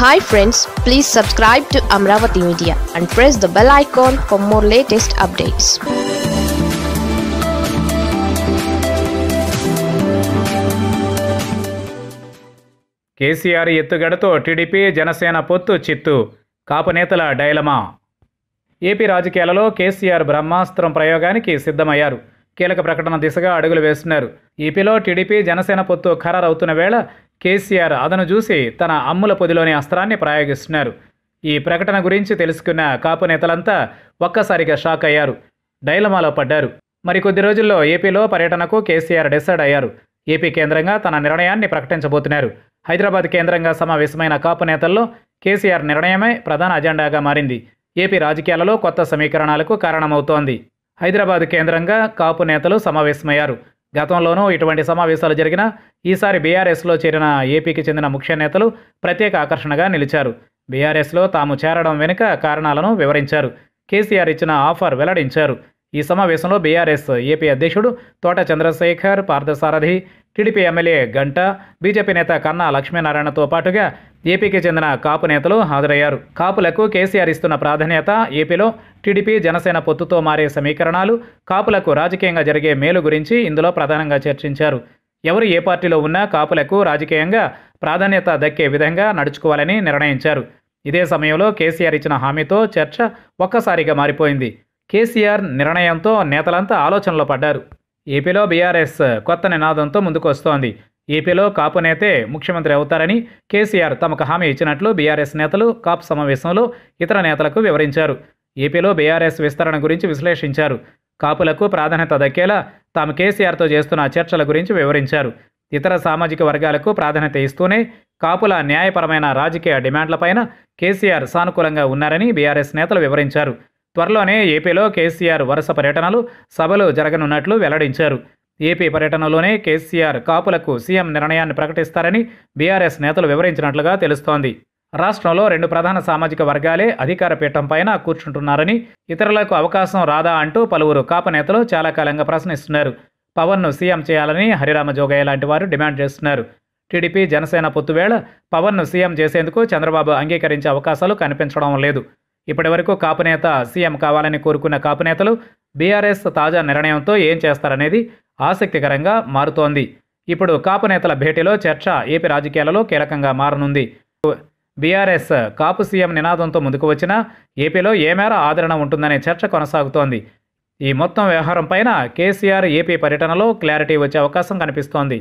Hi friends please subscribe to Amaravati media and press the bell icon for more latest updates KCR ఎత్తుగడతో TDP Janasena పొత్తు చిత్తు. కాపు నేతల dilemma. AP రాజకీయాలలో కేసీఆర్ బ్రహ్మాస్త్రం ప్రయోగానికి సిద్ధమయ్యారు. కీలక ప్రకటన దిశగా అడుగులు వేస్తున్నారు. ఏపీలో టీడీపీ జనసేన పొత్తు ఖరారవుతున్న వేళ కేసీఆర్ అదను చూసి తన అమ్ముల పొదిలోని అస్త్రాన్ని ప్రయోగిస్తున్నారు. ఈ ప్రకటన గురించి తెలుసుకున్న కాపు నేతలంతా ఒక్కసారిగా షాక్ అయ్యారు. డైలమాలో పడ్డారు. మరికొద్ది రోజుల్లో ఏపీలో పర్యటనకు కేసీఆర్ డిసైడ్ అయ్యారు. ఏపీ కేంద్రంగా తన నిర్ణయాన్ని ప్రకటించబోతున్నారు. హైదరాబాద్ కేంద్రంగా సమావేశమైన కాపు నేతల్లో కేసీఆర్ నిర్ణయమే ప్రధాన అజెండాగా మారింది. ఏపీ రాజకీయాలలో కొత్త సమీకరణాలకు కారణమవుతోంది. హైదరాబాద్ కేంద్రంగా కాపు నేతలు సమావేశమయ్యారు. గతంలోనూ ఇటువంటి సమావేశాలు జరిగిన ఈసారి బీఆర్ఎస్లో చేరిన ఏపీకి చెందిన ముఖ్య నేతలు ప్రత్యేక ఆకర్షణగా నిలిచారు. బీఆర్ఎస్లో తాము చేరడం వెనుక కారణాలను వివరించారు. కేసీఆర్ ఇచ్చిన ఆఫర్ వెల్లడించారు. ఈ సమావేశంలో బీఆర్ఎస్ ఏపీ అధ్యక్షుడు Thota Chandrasekhar Parthasarathi TDP MLA Ganta BJP నేత కన్నా లక్ష్మీనారాయణతో పాటుగా ఏపీకి చెందిన కాపు నేతలు హాజరయ్యారు. కాపులకు కేసీఆర్ ఇస్తున్న ప్రాధాన్యత ఏపీలో టీడీపీ జనసేన పొత్తుతో మారే సమీకరణాలు కాపులకు రాజకీయంగా జరిగే మేలు గురించి ఇందులో ప్రధానంగా చర్చించారు. ఎవరు ఏ పార్టీలో ఉన్నా కాపులకు రాజకీయంగా ప్రాధాన్యత దక్కే విధంగా నడుచుకోవాలని నిర్ణయించారు. ఇదే సమయంలో కేసీఆర్ ఇచ్చిన హామీతో చర్చ ఒక్కసారిగా మారిపోయింది. కేసీఆర్ నిర్ణయంతో నేతలంతా ఆలోచనలో పడ్డారు. ఏపీలో బీఆర్ఎస్ కొత్త నినాదంతో ముందుకు వస్తోంది ఏపీలో కాపు నేతే ముఖ్యమంత్రి అవుతారని కేసీఆర్ తమకు హామీ ఇచ్చినట్లు బీఆర్ఎస్ నేతలు కాపు సమావేశంలో ఇతర నేతలకు వివరించారు. ఏపీలో బీఆర్ఎస్ విస్తరణ గురించి విశ్లేషించారు. కాపులకు ప్రాధాన్యత దక్కేలా తాము కేసీఆర్తో చేస్తున్న చర్చల గురించి వివరించారు. ఇతర సామాజిక వర్గాలకు ప్రాధాన్యత ఇస్తూనే కాపుల న్యాయపరమైన రాజకీయ డిమాండ్లపైన కేసీఆర్ సానుకూలంగా ఉన్నారని బీఆర్ఎస్ నేతలు వివరించారు. త్వరలోనే ఏపీలో కేసీఆర్ వరుస పర్యటనలు సభలు జరగనున్నట్లు వెల్లడించారు. ఏపీ పర్యటనలోనే కేసీఆర్ కాపులకు సీఎం నిర్ణయాన్ని ప్రకటిస్తారని బీఆర్ఎస్ నేతలు వివరించినట్లుగా తెలుస్తోంది. రాష్ట్రంలో రెండు ప్రధాన సామాజిక వర్గాలే అధికార పీఠం పైన కూర్చుంటున్నారని ఇతరులకు అవకాశం రాదా అంటూ పలువురు కాప నేతలు చాలా కాలంగా ప్రశ్నిస్తున్నారు. పవన్ను సీఎం చేయాలని హరిరామ జోగయ్య లాంటి వారు డిమాండ్ చేస్తున్నారు. టీడీపీ జనసేన పొత్తువేళ పవన్ను సీఎం చేసేందుకు చంద్రబాబు అంగీకరించే అవకాశాలు కనిపించడం లేదు. ఇప్పటివరకు కాపు నేత సీఎం కావాలని కోరుకున్న కాపు నేతలు బీఆర్ఎస్ తాజా నిర్ణయంతో ఏం చేస్తారనేది ఆసక్తికరంగా మారుతోంది. ఇప్పుడు కాపు నేతల భేటీలో చర్చ ఏపీ రాజకీయాలలో కీలకంగా మారనుంది. బీఆర్ఎస్ కాపు సీఎం నినాదంతో ముందుకు వచ్చినా ఏపీలో ఏ మేర ఆదరణ ఉంటుందనే చర్చ కొనసాగుతోంది. ఈ మొత్తం వ్యవహారం పైన కేసీఆర్ ఏపీ పర్యటనలో క్లారిటీ వచ్చే అవకాశం కనిపిస్తోంది.